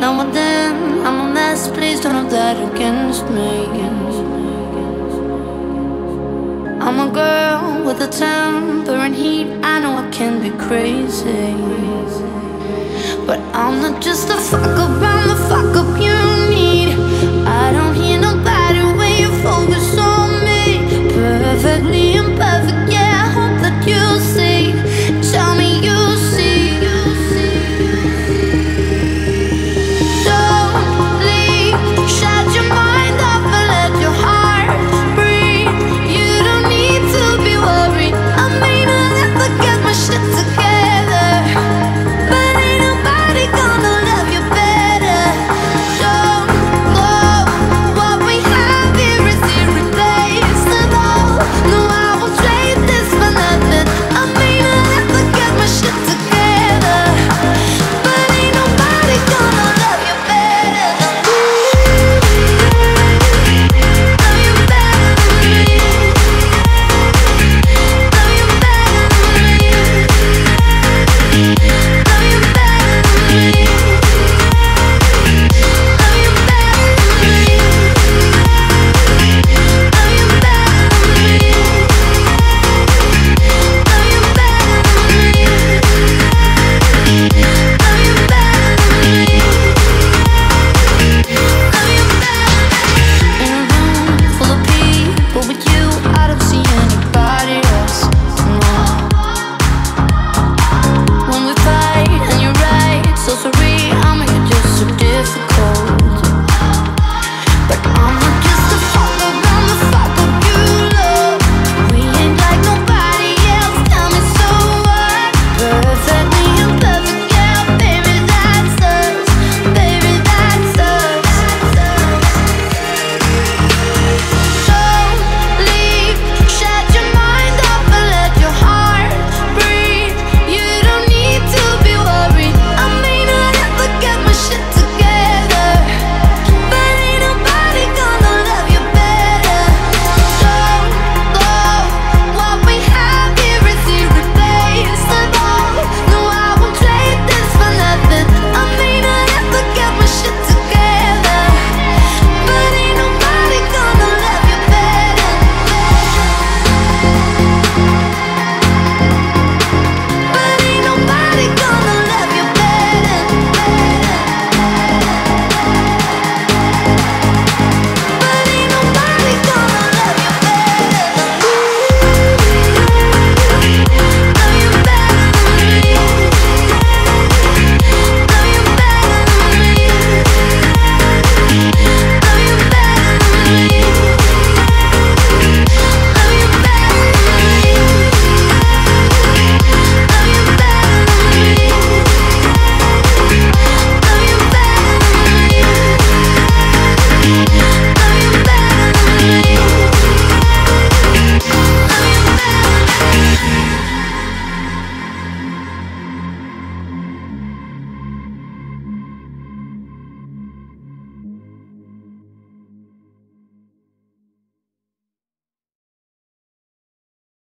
now and then I'm a mess, please don't hold that against me. I'm a girl with a temper and heat, I know I can be crazy. But I'm not just a fuck up, I'm a fuck up, you